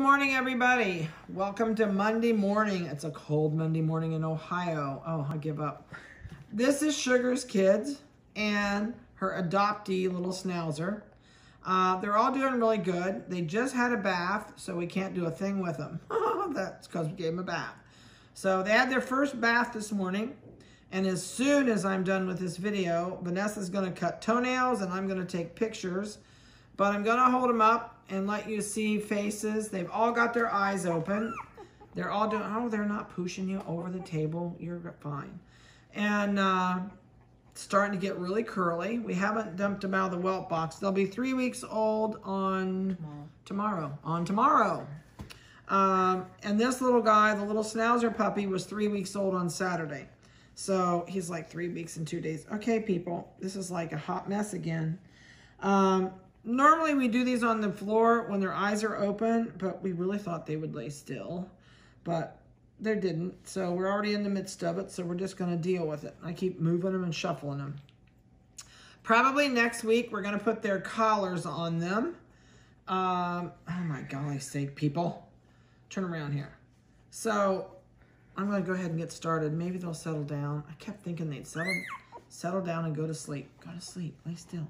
Good morning, everybody. Welcome to Monday morning. It's a cold Monday morning in Ohio. Oh, I give up. This is Sugar's kids and her adoptee little schnauzer. Uh, they're all doing really good. They just had a bath, so we can't do a thing with them. That's because we gave them a bath. So they had their first bath this morning. And as soon as I'm done with this video, Vanessa's going to cut toenails and I'm going to take pictures. But I'm going to hold them up and let you see faces. They've all got their eyes open. They're all doing, oh, they're not pushing you over the table. You're fine. And uh, starting to get really curly. We haven't dumped them out of the whelp box. They'll be three weeks old on tomorrow. tomorrow on tomorrow. Um, and this little guy, the little schnauzer puppy, was three weeks old on Saturday. So he's like three weeks and two days. Okay, people, this is like a hot mess again. Um, normally we do these on the floor when their eyes are open, but we really thought they would lay still. But they didn't, so we're already in the midst of it, so we're just going to deal with it. I keep moving them and shuffling them. Probably next week we're going to put their collars on them. Um, oh my golly sake, people. Turn around here. So I'm going to go ahead and get started. Maybe they'll settle down. I kept thinking they'd settle, settle down and go to sleep. Go to sleep. Lay still.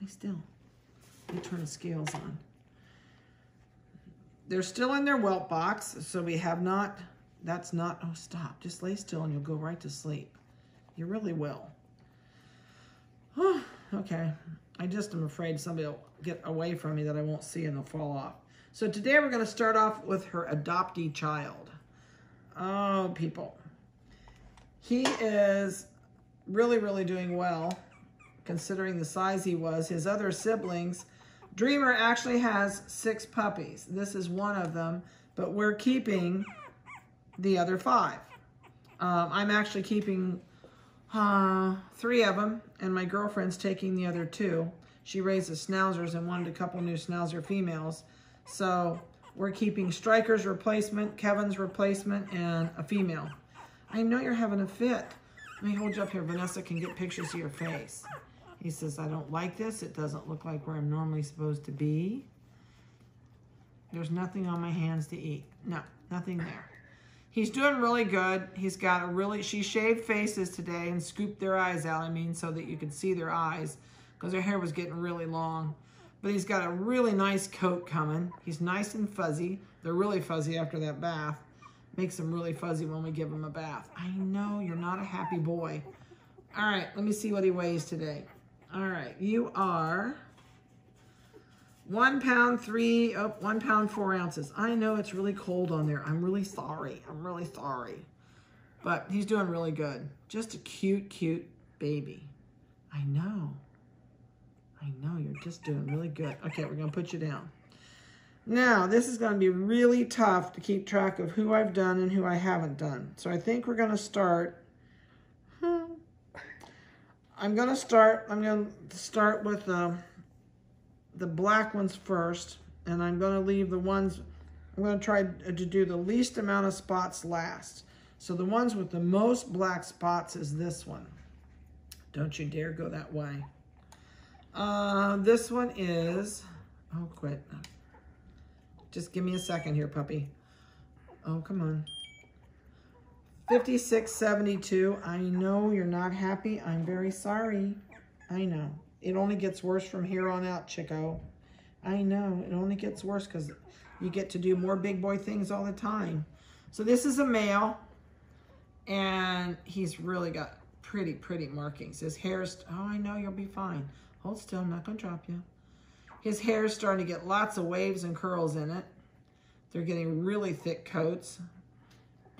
Lay still. Me turn the scales on. They're still in their whelp box, so we have not, that's not, oh, stop. Just lay still and you'll go right to sleep. You really will. okay. I just am afraid somebody will get away from me that I won't see and they'll fall off. So today we're going to start off with her adoptee child. Oh, people. He is really, really doing well, considering the size he was. His other siblings, Dreamer actually has six puppies. This is one of them, but we're keeping the other five. Um, I'm actually keeping uh, three of them, and my girlfriend's taking the other two. She raises schnauzers and wanted a couple new schnauzer females. So we're keeping Striker's replacement, Kevin's replacement, and a female. I know you're having a fit. Let me hold you up here. Vanessa can get pictures of your face. He says, I don't like this. It doesn't look like where I'm normally supposed to be. There's nothing on my hands to eat. No, nothing there. He's doing really good. He's got a really, she shaved faces today and scooped their eyes out, I mean, so that you could see their eyes because their hair was getting really long. But he's got a really nice coat coming. He's nice and fuzzy. They're really fuzzy after that bath. Makes them really fuzzy when we give him a bath. I know, you're not a happy boy. All right, let me see what he weighs today. All right, you are one pound three, oh, one pound four ounces. I know it's really cold on there. I'm really sorry. I'm really sorry. But he's doing really good. Just a cute, cute baby. I know. I know, you're just doing really good. Okay, we're to put you down. Now, this is to be really tough to keep track of who I've done and who I haven't done. So I think we're to start... I'm to start, I'm to start with the, the black ones first. And I'm to leave the ones, I'm to try to do the least amount of spots last. So the ones with the most black spots is this one. Don't you dare go that way. Uh, this one is, oh, quit. Just give me a second here, puppy. Oh, come on. 5672. I know you're not happy. I'm very sorry. I know. It only gets worse from here on out, Chico. I know. It only gets worse because you get to do more big boy things all the time. So this is a male, and he's really got pretty, pretty markings. His hair's, oh, I know, you'll be fine. Hold still, I'm not gonna drop you. His hair is starting to get lots of waves and curls in it. They're getting really thick coats.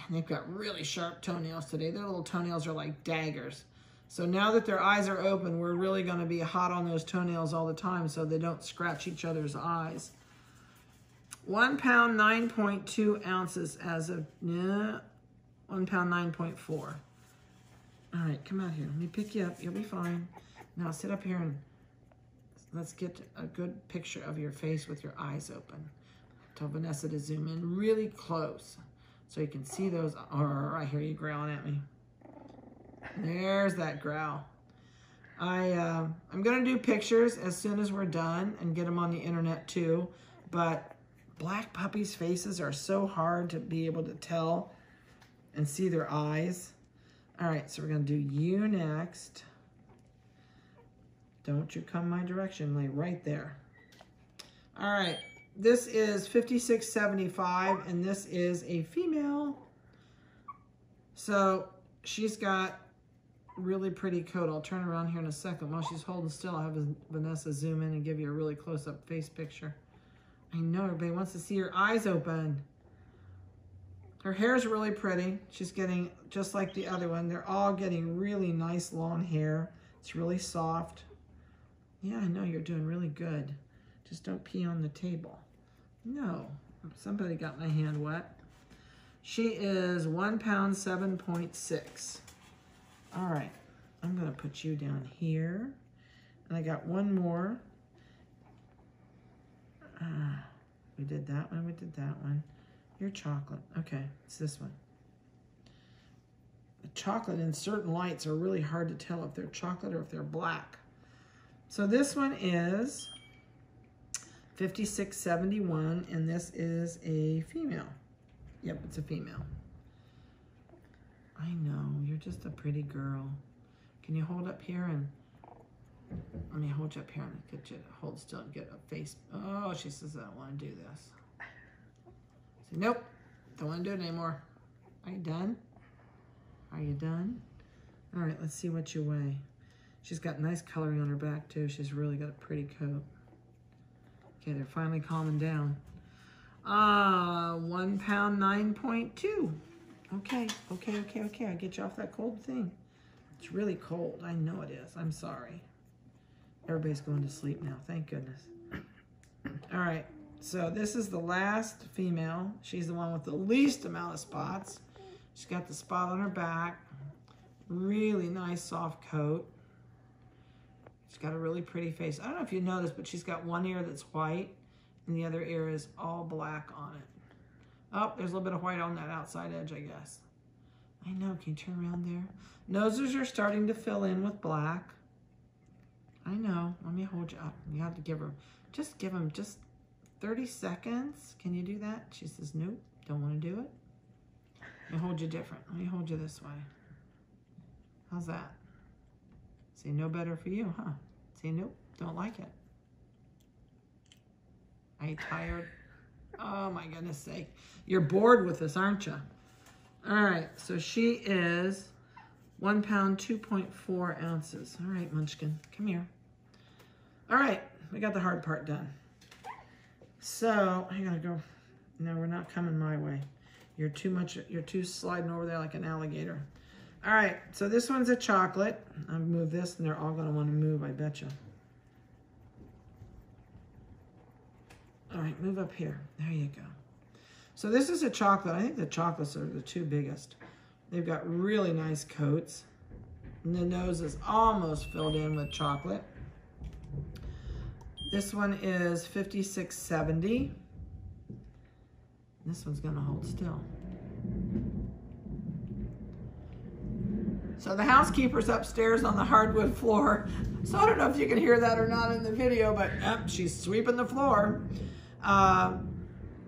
And they've got really sharp toenails today. Their little toenails are like daggers. So now that their eyes are open, we're really gonna be hot on those toenails all the time so they don't scratch each other's eyes. One pound, 9.2 ounces as of, yeah, one pound, 9.4. All right, come out here. Let me pick you up. You'll be fine. Now sit up here and let's get a good picture of your face with your eyes open. Tell Vanessa to zoom in really close so you can see those. Oh, I hear you growling at me. There's that growl. I, uh, I'm going to do pictures as soon as we're done and get them on the internet too. But black puppies' faces are so hard to be able to tell and see their eyes. All right, so we're gonna do you next. Don't you come my direction, lay right there. All right, this is 5675 and this is a female. So she's got really pretty coat. I'll turn around here in a second. While she's holding still, I'll have Vanessa zoom in and give you a really close-up face picture. I know everybody wants to see her eyes open. Her hair is really pretty. She's getting, just like the other one, they're all getting really nice long hair. It's really soft. Yeah, I know you're doing really good. Just don't pee on the table. No, somebody got my hand wet. She is one pound, 7.6. All right, I'm gonna put you down here. And I got one more. Uh, we did that one, we did that one. Your chocolate, okay, it's this one. The chocolate in certain lights are really hard to tell if they're chocolate or if they're black. So this one is 5671, and this is a female. Yep, it's a female. I know, you're just a pretty girl. Can you hold up here and, let me hold you up here and get you to hold still and get a face. Oh, she says, I don't want to do this. Say, nope, don't want to do it anymore. Are you done? Are you done? All right, let's see what you weigh. She's got nice coloring on her back too. She's really got a pretty coat. Okay, they're finally calming down. Uh, one pound, 9.2. Okay, okay, okay, okay. I'll get you off that cold thing. It's really cold. I know it is. I'm sorry. Everybody's going to sleep now. Thank goodness. All right. So this is the last female. She's the one with the least amount of spots. She's got the spot on her back. Really nice soft coat. She's got a really pretty face. I don't know if you noticed, but she's got one ear that's white and the other ear is all black on it. Oh, there's a little bit of white on that outside edge, I guess. I know, can you turn around there? Noses are starting to fill in with black. I know, let me hold you up. You have to give her, just give him just 30 seconds. Can you do that? She says, nope, don't want to do it. Me hold you different. Let me hold you this way. How's that? See, no better for you, huh? See, nope, don't like it. Are you tired? Oh my goodness sake. You're bored with this, aren't you? All right, so she is one pound, 2.4 ounces. All right, Munchkin, come here. All right, we got the hard part done. So I gotta go. No, we're not coming my way. You're too much, you're too sliding over there like an alligator. All right, so this one's a chocolate. I'll move this and they're all gonna wanna move, I bet you. All right, move up here. There you go. So this is a chocolate. I think the chocolates are the two biggest. They've got really nice coats. And the nose is almost filled in with chocolate. This one is 5670. This one's gonna hold still. So the housekeeper's upstairs on the hardwood floor. So I don't know if you can hear that or not in the video, but yep, she's sweeping the floor. Uh,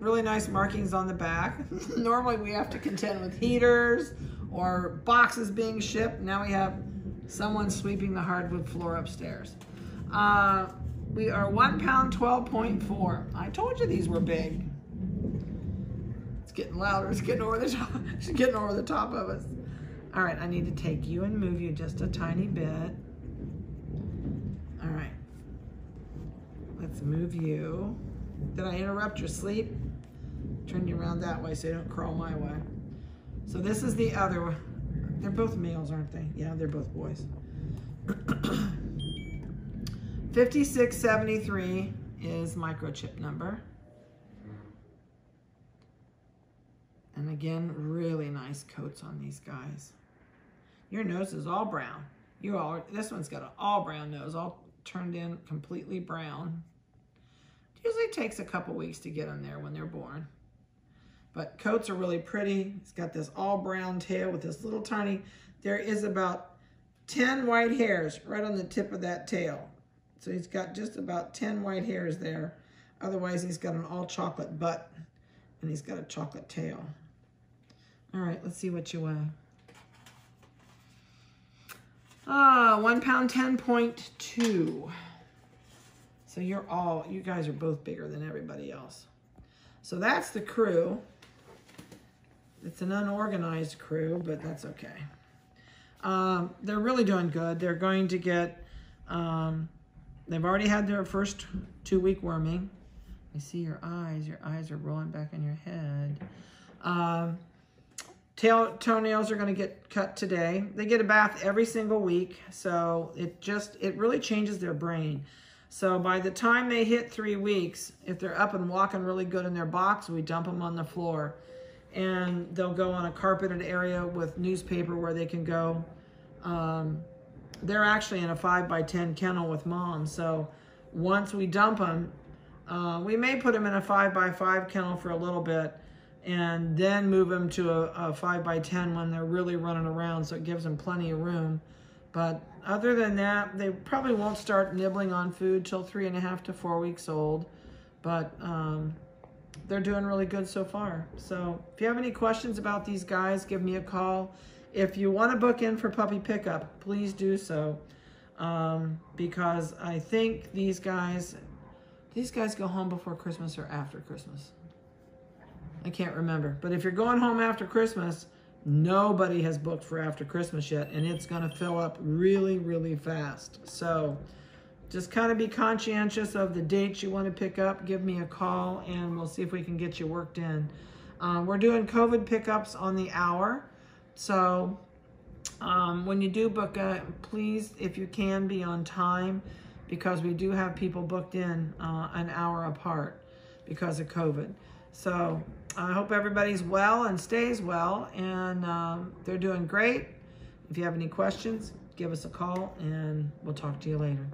really nice markings on the back. Normally we have to contend with heaters or boxes being shipped. Now we have someone sweeping the hardwood floor upstairs. Uh, we are one pound 12.4. I told you these were big. It's getting louder. It's getting over the top. It's getting over the top of us. All right, I need to take you and move you just a tiny bit. All right. Let's move you. Did I interrupt your sleep? Turn you around that way so you don't crawl my way. So this is the other one. They're both males, aren't they? Yeah, they're both boys. 5673 is microchip number. And again, really nice coats on these guys. Your nose is all brown. You all, this one's got an all brown nose, all turned in completely brown. Usually takes a couple weeks to get them there when they're born. But coats are really pretty. It's got this all brown tail with this little tiny, there is about 10 white hairs right on the tip of that tail. So he's got just about 10 white hairs there Otherwise, he's got an all chocolate butt and he's got a chocolate tail. All right, let's see what you weigh. Ah, one pound, 10.2. So you're all, you guys are both bigger than everybody else. So that's the crew. It's an unorganized crew, but that's okay. Um, they're really doing good. They're going to get, um, they've already had their first two-week worming. I see your eyes. Your eyes are rolling back in your head. Um, tail toenails are going to get cut today. They get a bath every single week, so it just, it really changes their brain. So by the time they hit three weeks, if they're up and walking really good in their box, we dump them on the floor. And they'll go on a carpeted area with newspaper where they can go. Um, they're actually in a 5 by 10 kennel with mom. So once we dump them, uh, we may put them in a 5 by 5 kennel for a little bit and then move them to a, a 5 by 10 when they're really running around so it gives them plenty of room. But other than that, they probably won't start nibbling on food till three and a half to four weeks old. But um, they're doing really good so far. So if you have any questions about these guys, give me a call. If you want to book in for puppy pickup, please do so. Um, because I think these guys, these guys go home before Christmas or after Christmas. I can't remember. But if you're going home after Christmas, nobody has booked for after Christmas yet, and it's going to fill up really, really fast. So just kind of be conscientious of the dates you want to pick up. Give me a call, and we'll see if we can get you worked in. Um, we're doing COVID pickups on the hour. So um, when you do book a, please, if you can, be on time because we do have people booked in uh, an hour apart because of COVID. So I hope everybody's well and stays well, and um, they're doing great. If you have any questions, give us a call, and we'll talk to you later.